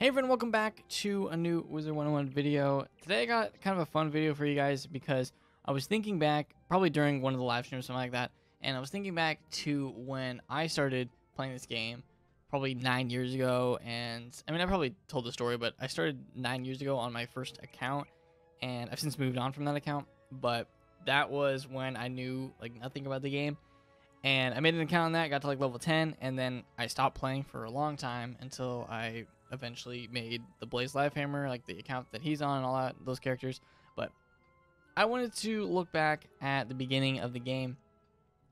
Hey everyone, welcome back to a new Wizard 101 video. Today I got kind of a fun video for you guys because I was thinking back, probably during one of the live streams or something like that, and I was thinking back to when I started playing this game, probably nine years ago, and I mean I probably told the story, but I started nine years ago on my first account, and I've since moved on from that account, but that was when I knew like nothing about the game, and I made an account on that, got to like level 10, and then I stopped playing for a long time until I eventually made the Blaze Lifehammer, like the account that he's on and all that, those characters. But I wanted to look back at the beginning of the game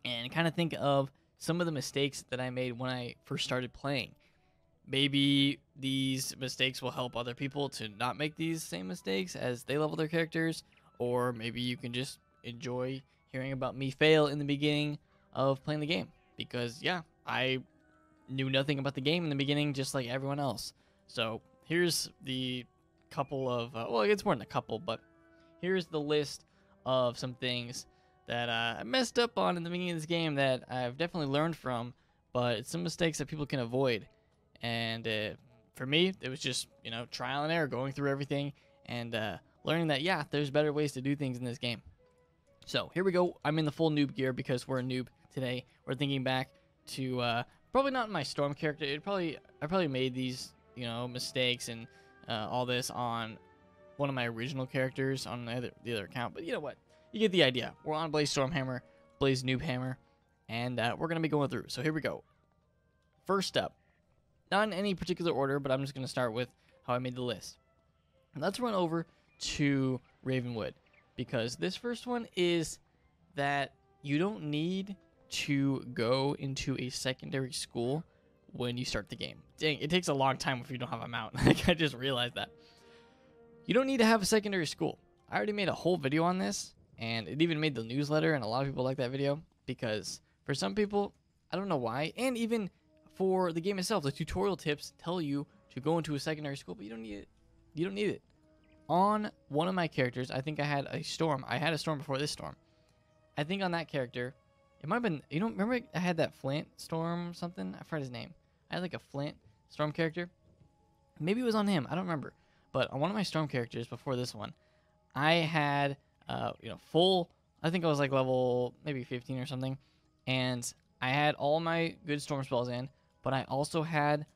and kind of think of some of the mistakes that I made when I first started playing. Maybe these mistakes will help other people to not make these same mistakes as they level their characters, or maybe you can just enjoy hearing about me fail in the beginning of playing the game. Because, yeah, I knew nothing about the game in the beginning, just like everyone else. So here's the couple of, uh, well, it's more than a couple, but here's the list of some things that uh, I messed up on in the beginning of this game that I've definitely learned from, but it's some mistakes that people can avoid. And uh, for me, it was just, you know, trial and error, going through everything and uh, learning that, yeah, there's better ways to do things in this game. So here we go. I'm in the full noob gear because we're a noob today. We're thinking back to uh, probably not my storm character. It probably I probably made these you know mistakes and uh, all this on one of my original characters on the other, the other account. But you know what? You get the idea. We're on Blaze Stormhammer, Blaze Noobhammer, and uh, we're gonna be going through. So here we go. First up, not in any particular order, but I'm just gonna start with how I made the list. let's run over to Ravenwood because this first one is that you don't need to go into a secondary school when you start the game. Dang, it takes a long time if you don't have a mount. like I just realized that. You don't need to have a secondary school. I already made a whole video on this, and it even made the newsletter, and a lot of people like that video because for some people, I don't know why, and even for the game itself, the tutorial tips tell you to go into a secondary school, but you don't need it. You don't need it. On one of my characters, I think I had a storm. I had a storm before this storm. I think on that character, it might have been, you know, remember I had that Flint Storm something? I forgot his name. I had like a Flint Storm character. Maybe it was on him. I don't remember. But on one of my Storm characters before this one, I had, uh, you know, full, I think I was like level maybe 15 or something. And I had all my good Storm spells in, but I also had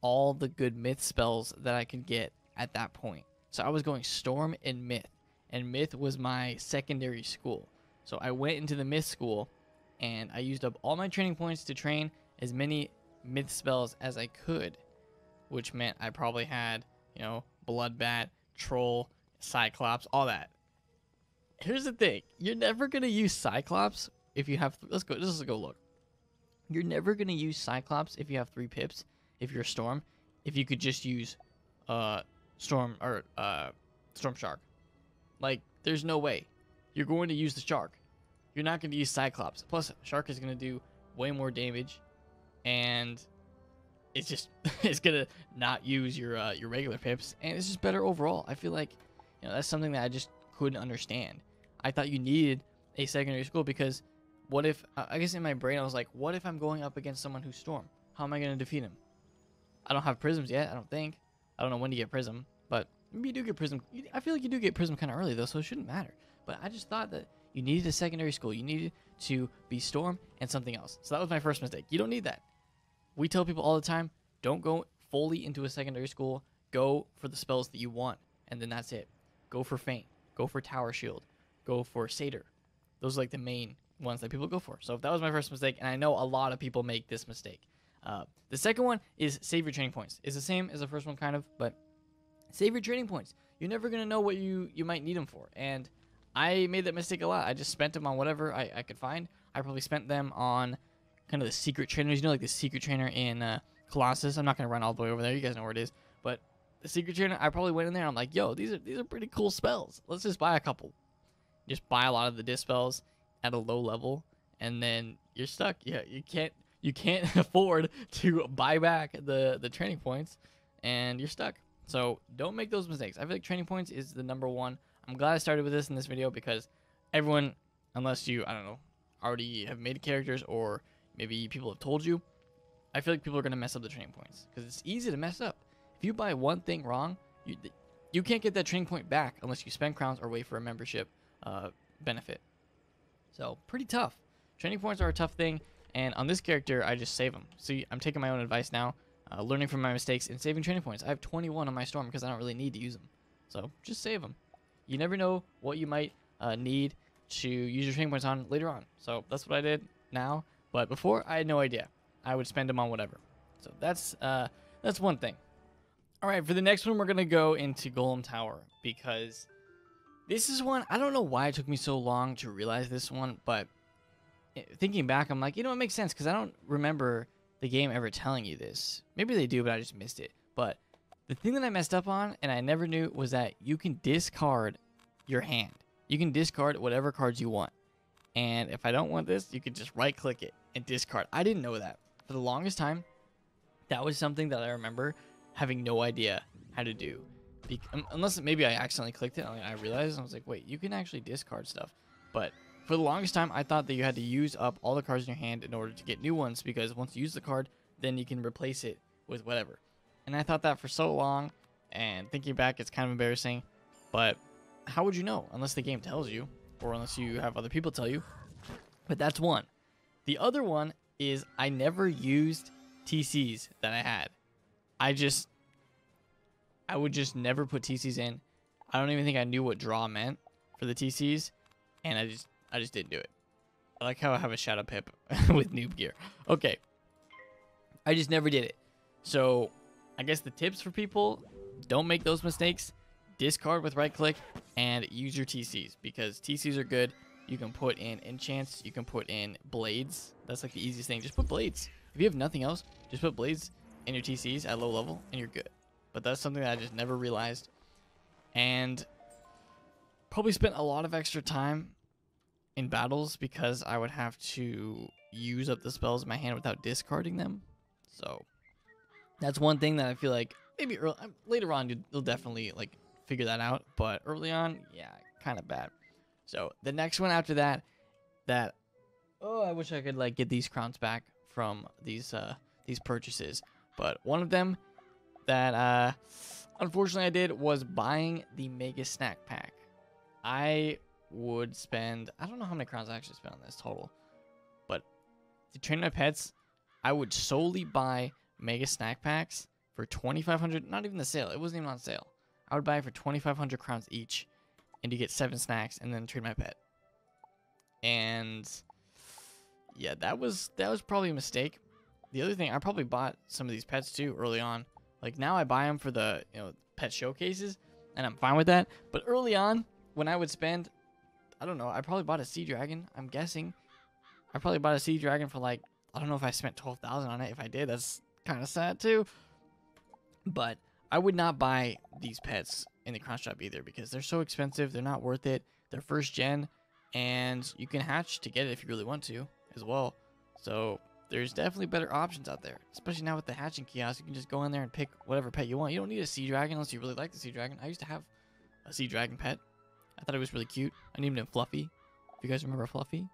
all the good Myth spells that I could get at that point. So I was going Storm and Myth. And Myth was my secondary school. So I went into the Myth school and I used up all my training points to train as many myth spells as I could, which meant I probably had, you know, Bloodbat, Troll, Cyclops, all that. Here's the thing you're never to use Cyclops if you have. Let's go. Let's go look. You're never to use Cyclops if you have three pips, if you're Storm, if you could just use uh, Storm or uh, Storm Shark. Like, there's no way. You're going to use the Shark you're not going to use Cyclops. Plus, Shark is going to do way more damage, and it's just it's going to not use your uh, your regular pips, and it's just better overall. I feel like you know that's something that I just couldn't understand. I thought you needed a secondary school because what if I guess in my brain I was like, what if I'm going up against someone who's Storm? How am I going to defeat him? I don't have prisms yet. I don't think. I don't know when to get prism, but maybe you do get prism. I feel like you do get prism kind of early though, so it shouldn't matter. But I just thought that you needed a secondary school. You needed to be Storm and something else. So that was my first mistake. You don't need that. We tell people all the time, don't go fully into a secondary school. Go for the spells that you want, and then that's it. Go for Feint. Go for Tower Shield. Go for Satyr. Those are like the main ones that people go for. So that was my first mistake, and I know a lot of people make this mistake. Uh, the second one is save your training points. It's the same as the first one, kind of, but save your training points. You're never gonna know what you you might need them for, and I made that mistake a lot. I just spent them on whatever I, I could find. I probably spent them on kind of the secret trainers. You know, like the secret trainer in uh, Colossus. I'm not gonna run all the way over there. You guys know where it is. But the secret trainer, I probably went in there. I'm like, yo, these are these are pretty cool spells. Let's just buy a couple. Just buy a lot of the dispels at a low level, and then you're stuck. Yeah, you can't you can't afford to buy back the the training points, and you're stuck. So don't make those mistakes. I feel like training points is the number one I'm glad I started with this in this video because everyone, unless you, I don't know, already have made characters or maybe people have told you, I feel like people are going to mess up the training points because it's easy to mess up. If you buy one thing wrong, you you can't get that training point back unless you spend crowns or wait for a membership uh, benefit. So pretty tough. Training points are a tough thing, and on this character, I just save them. See, I'm taking my own advice now, uh, learning from my mistakes and saving training points. I have 21 on my storm because I don't really need to use them. So just save them. You never know what you might uh, need to use your training points on later on. So that's what I did now. But before, I had no idea. I would spend them on whatever. So that's uh, that's one thing. All right, for the next one, we're gonna go into Golem Tower because this is one I don't know why it took me so long to realize this one, but eh, thinking back, I'm like, you know, it makes sense because I don't remember the game ever telling you this. Maybe they do, but I just missed it. But the thing that I messed up on and I never knew was that you can discard your hand. You can discard whatever cards you want. And if I don't want this, you can just right click it and discard. I didn't know that. For the longest time, that was something that I remember having no idea how to do. Be- unless maybe I accidentally clicked it, I realized I was like, wait, you can actually discard stuff. But for the longest time, I thought that you had to use up all the cards in your hand in order to get new ones because once you use the card, then you can replace it with whatever. And I thought that for so long, and thinking back, it's kind of embarrassing. But how would you know unless the game tells you, or unless you have other people tell you? But that's one. The other one is I never used TCs that I had. I just, I would just never put TCs in. I don't even think I knew what draw meant for the TCs, and I just, I just didn't do it. I like how I have a Shadow Pip with noob gear. Okay. I just never did it. So, I guess the tips for people, don't make those mistakes. Discard with right click and use your TCs because TCs are good. You can put in enchants, you can put in blades. That's like the easiest thing. Just put blades. If you have nothing else, just put blades in your TCs at low level and you're good. But that's something that I just never realized. And probably spent a lot of extra time in battles because I would have to use up the spells in my hand without discarding them. So that's one thing that I feel like maybe early, um, later on you'll definitely like figure that out. But early on, yeah, kind of bad. So the next one after that, that oh, I wish I could like get these crowns back from these uh these purchases. But one of them that uh unfortunately I did was buying the Mega Snack Pack. I would spend I don't know how many crowns I actually spent on this total, but to train my pets, I would solely buy Mega Snack Packs for 2500 not even the sale it wasn't even on sale. I would buy for 2500 crowns each and you get seven snacks and then trade my pet. And yeah that was that was probably a mistake. The other thing i probably bought some of these pets too early on. Like now i buy them for the you know pet showcases and i'm fine with that. But early on when i would spend i don't know i probably bought a sea dragon i'm guessing. I probably bought a sea dragon for like i don't know if i spent 12000 on it. If i did that's kind of sad too but I would not buy these pets in the crown shop either because they're so expensive. They're not worth it. They're first gen, and you can hatch to get it if you really want to as well. So there's definitely better options out there, especially now with the hatching kiosk. You can just go in there and pick whatever pet you want. You don't need a sea dragon unless you really like the sea dragon. I used to have a sea dragon pet. I thought it was really cute. I named him Fluffy. If you guys remember Fluffy.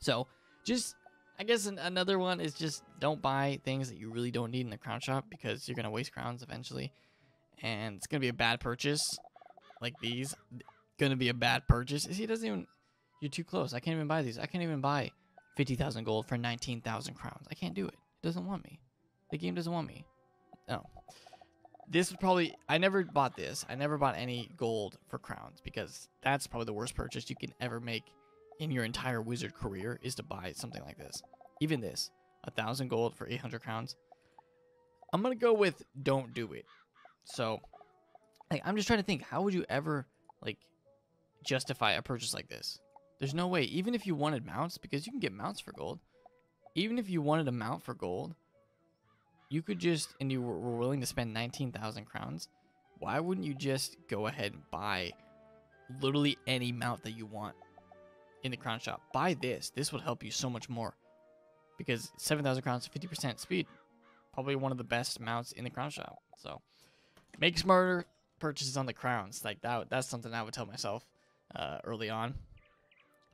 So just I guess an, another one is just don't buy things that you really don't need in the crown shop because you're gonna waste crowns eventually, and it's gonna be a bad purchase. Like these, gonna be a bad purchase. See, it doesn't even. You're too close. I can't even buy these. I can't even buy fifty thousand gold for nineteen thousand crowns. I can't do it. It doesn't want me. The game doesn't want me. No. This would probably. I never bought this. I never bought any gold for crowns because that's probably the worst purchase you can ever make in your entire wizard career is to buy something like this. Even this, a thousand gold for 800 crowns. I'm gonna go with don't do it. So, like, I'm just trying to think, how would you ever like justify a purchase like this? There's no way. Even if you wanted mounts, because you can get mounts for gold. Even if you wanted a mount for gold, you could just, and you were willing to spend 19,000 crowns. Why wouldn't you just go ahead and buy literally any mount that you want in the crown shop. Buy this. This would help you so much more. Because 7,000 crowns, 50% speed. Probably one of the best mounts in the crown shop. So make smarter purchases on the crowns. Like that that's something I would tell myself uh, early on.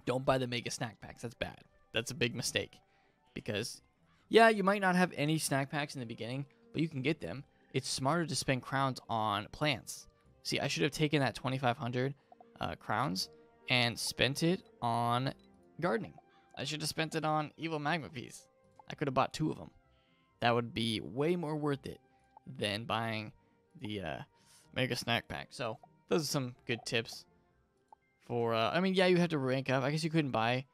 Don't buy the mega snack packs. That's bad. That's a big mistake. Because yeah, you might not have any snack packs in the beginning, but you can get them. it's smarter to spend crowns on plants. See, I should have taken that 2,500 uh, crowns and spent it on gardening. I should have spent it on evil magma peas. I could have bought two of them. That would be way more worth it than buying the uh, mega snack pack. So those are some good tips for. Uh, I mean, yeah, you have to rank up. I guess you couldn't buy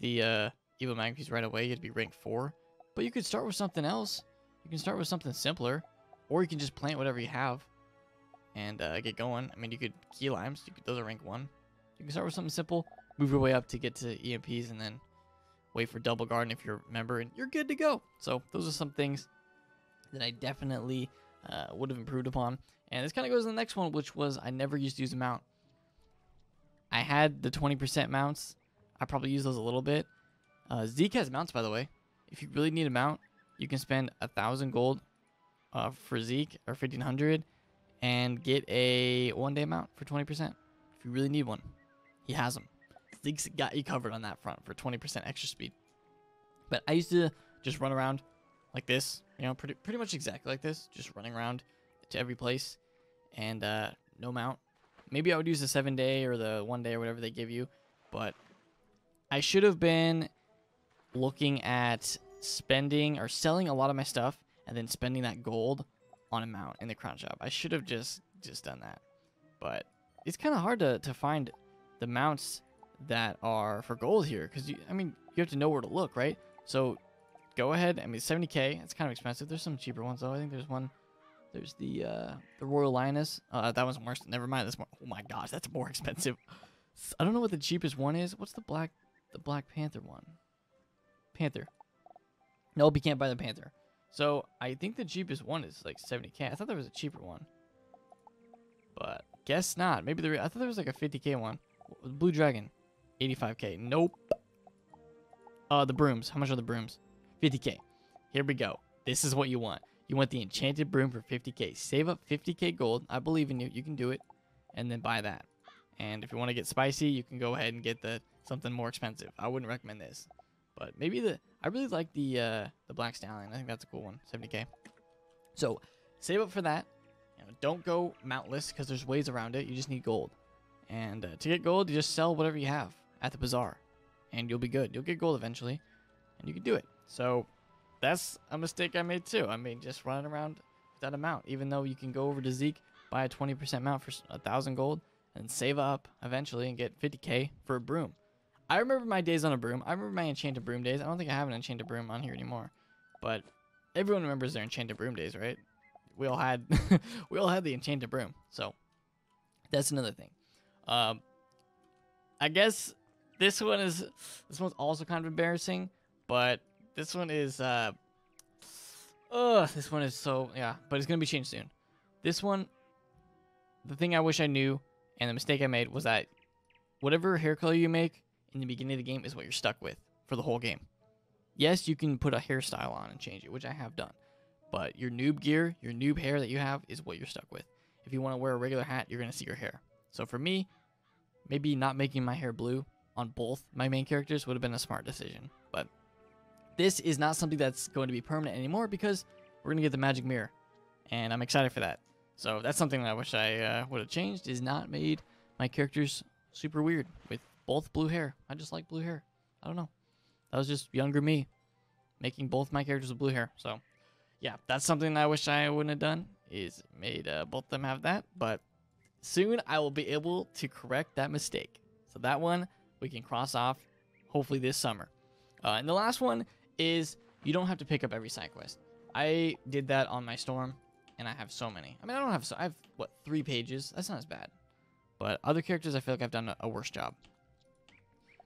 the uh, evil magma peas right away. You had to be rank four, but you could start with something else. You can start with something simpler, or you can just plant whatever you have and uh, get going. I mean, you could key limes. Could, those are rank one. You can start with something simple, move your way up to get to EMPs, and then wait for double garden if you're a member, and you're good to go. So those are some things that I definitely uh, would have improved upon. And this kind of goes to the next one, which was I never used to use a mount. I had the 20% mounts. I probably use those a little bit. Uh, Zeke has mounts, by the way. If you really need a mount, you can spend a thousand gold uh, for Zeke or 1500 and get a one day mount for 20% if you really need one. He has them. Zeke's got you covered on that front for 20% extra speed. But I used to just run around like this, you know, pretty pretty much exactly like this, just running around to every place and uh, no mount. Maybe I would use the seven day or the one day or whatever they give you, but I should have been looking at spending or selling a lot of my stuff and then spending that gold on a mount in the crown shop. I should have just just done that. But it's kind of hard to, to find the mounts that are for gold here because I mean you have to know where to look, right? So go ahead. I mean 70k, it's kind of expensive. There's some cheaper ones though. I think there's one there's the uh the Royal Lioness. Uh that one's worse. Never mind. That's more Oh my gosh, that's more expensive. I don't know what the cheapest one is. What's the black the Black Panther one? Panther. Nope, you can't buy the Panther. So I think the cheapest one is like 70k. I thought there was a cheaper one, but guess not. Maybe there. I thought there was like a 50k one. Blue Dragon, 85k. Nope. Uh, the brooms. How much are the brooms? 50k. Here we go. This is what you want. You want the enchanted broom for 50k. Save up 50k gold. I believe in you. You can do it, and then buy that. And if you want to get spicy, you can go ahead and get the something more expensive. I wouldn't recommend this, but maybe the I really like the uh, the Black Stallion. I think that's a cool one. 70k. So save up for that. You know, don't go mountless because there's ways around it. You just need gold. And uh, to get gold, you just sell whatever you have at the bazaar, and you'll be good. You'll get gold eventually, and you can do it. So that's a mistake I made too. I mean, just running around without a mount, even though you can go over to Zeke, buy a 20% mount for a thousand gold, and save up eventually and get 50k for a broom. I remember my days on a broom. I remember my enchanted broom days. I don't think I have an enchanted broom on here anymore, but everyone remembers their enchanted broom days, right? We all had, we all had the enchanted broom. So that's another thing. Um, I guess this one is this one's also kind of embarrassing, but this one is uh, ugh, this one is so yeah, but it's gonna be changed soon. This one, the thing I wish I knew, and the mistake I made was that whatever hair color you make, in the beginning of the game is what you're stuck with for the whole game. Yes, you can put a hairstyle on and change it, which I have done. But your noob gear, your noob hair that you have is what you're stuck with. If you want to wear a regular hat, you're going to see your hair. So for me, maybe not making my hair blue on both my main characters would have been a smart decision. But this is not something that's going to be permanent anymore because we're going to get the magic mirror. And I'm excited for that. So that's something that I wish I uh, would have changed is not made my characters super weird with both blue hair. I just like blue hair. I don't know. That was just younger me making both my characters with blue hair. So, yeah, that's something that I wish I wouldn't have done. Is made uh, both of them have that, but soon I will be able to correct that mistake. So that one we can cross off, hopefully this summer. Uh, and the last one is you don't have to pick up every side quest. I did that on my storm, and I have so many. I mean, I don't have so I have what three pages. That's not as bad. But other characters, I feel like I've done a, a worse job.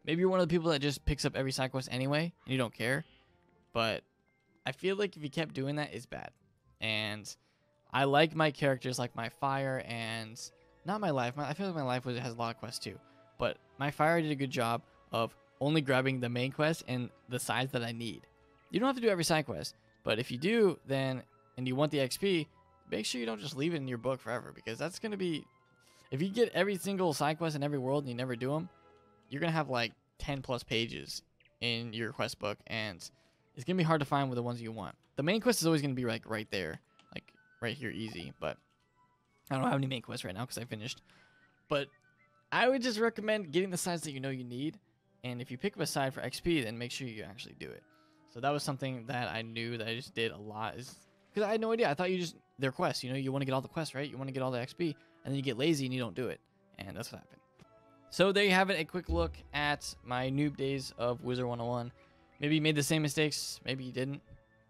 Maybe you're one of the people that just picks up every side quest anyway, and you don't care. But I feel like if you kept doing that, it's bad. And I like my characters, like my fire and not my life. My, I feel like my life was, has a lot of quests too. But my fire did a good job of only grabbing the main quest and the sides that I need. You don't have to do every side quest, but if you do, then and you want the XP, make sure you don't just leave it in your book forever because that's gonna be. If you get every single side quest in every world and you never do them, you're gonna have like 10 plus pages in your quest book, and it's gonna be hard to find with the ones you want. The main quest is always gonna be like right there, like right here easy, but I don't have any main quests right now because I finished. But I would just recommend getting the sides that you know you need, and if you pick up a side for XP, then make sure you actually do it. So that was something that I knew that I just did a lot because I had no idea. I thought you just their quests. You know, you want to get all the quests, right? You want to get all the XP, and then you get lazy and you don't do it, and that's what happened. So there you have it. A quick look at my noob days of Wizard 101. Maybe you made the same mistakes. Maybe you didn't.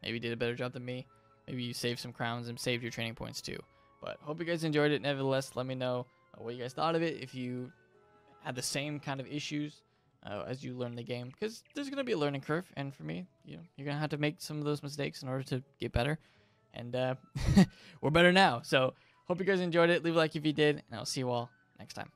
Maybe you did a better job than me. Maybe you saved some crowns and saved your training points too. But hope you guys enjoyed it. Nevertheless, let me know uh, what you guys thought of it. If you had the same kind of issues uh, as you learn the game, because there's gonna be a learning curve, and for me, you know, you're gonna have to make some of those mistakes in order to get better. And uh, we're better now. So hope you guys enjoyed it. Leave a like if you did, and I'll see you all next time.